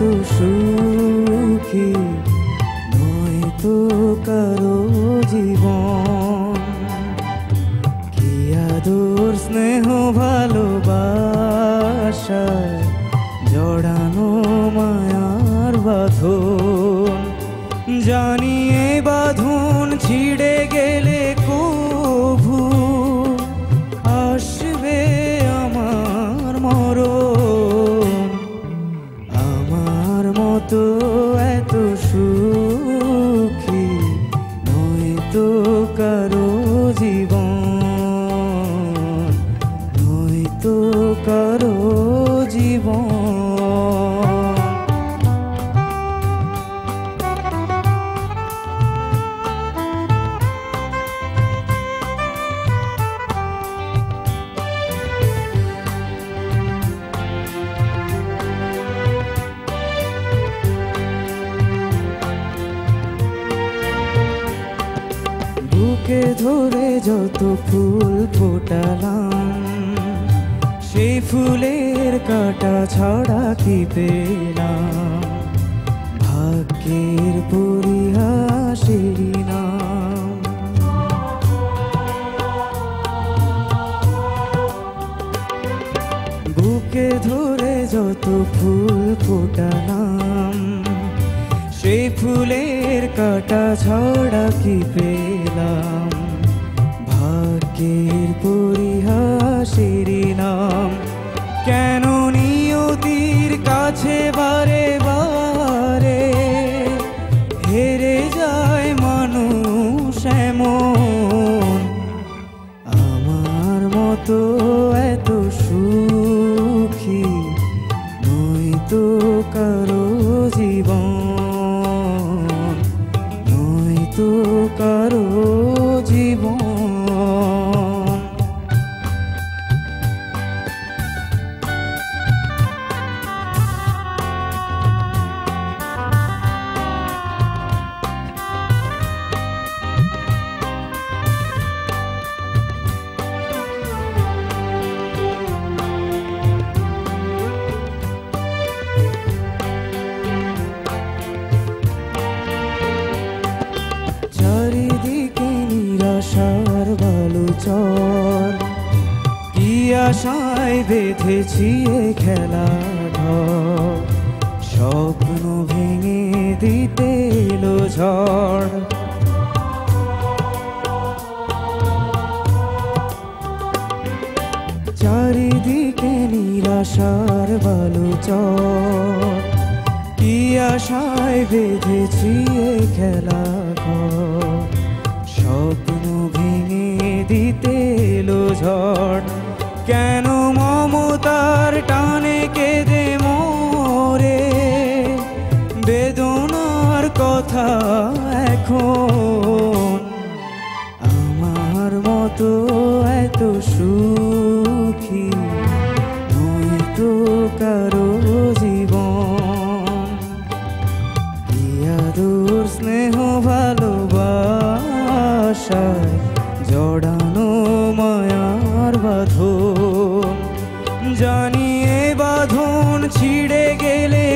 এত সুখী, নয় তো কারও জীবন। কি স্নেহ ভালোবাসায় জড়ানো মায়ার বাঁধন। জানিয়ে বাঁধন ছিড়ে গেলে কারও বুকে ধরে যত ফুল ফোটালাম, সেই ফুলের কাটা ছড়া কি পেলাম? ভাগ্যের পরিহাসেরই নাম। বুকে ধরে যত ফুল ফোটালাম, সেই ফুলের কাটা ছড়া কি পেলাম? ভাগ্যের পরিহাসের নাম। কেন নিয়তির কাছে বারে বারে হেরে যায় মানুষ এমন? আমার মতো এত সুখী নয় তো কারও জীবন। নয় আশায় বেঁধেছি খেলা স্বপ্ন ভেঙে দিতে এলো ঝড়। চারিদিকে নিরাশার বালু চর। কি আশায় বেঁধেছি খেলা স্বপ্ন ভেঙে দিতে এলো ঝড়। কেন মমতার টানে কেঁদে মোরে? বেদনার কথা এখন আমার মতো এত সুখী নয় তো কারও জীবন। ইয়াদুর স্নেহ, ভালোবাসায় জড়ানো মায়ার বাঁধন। জানিয়ে বাঁধন ছিড়ে গেলে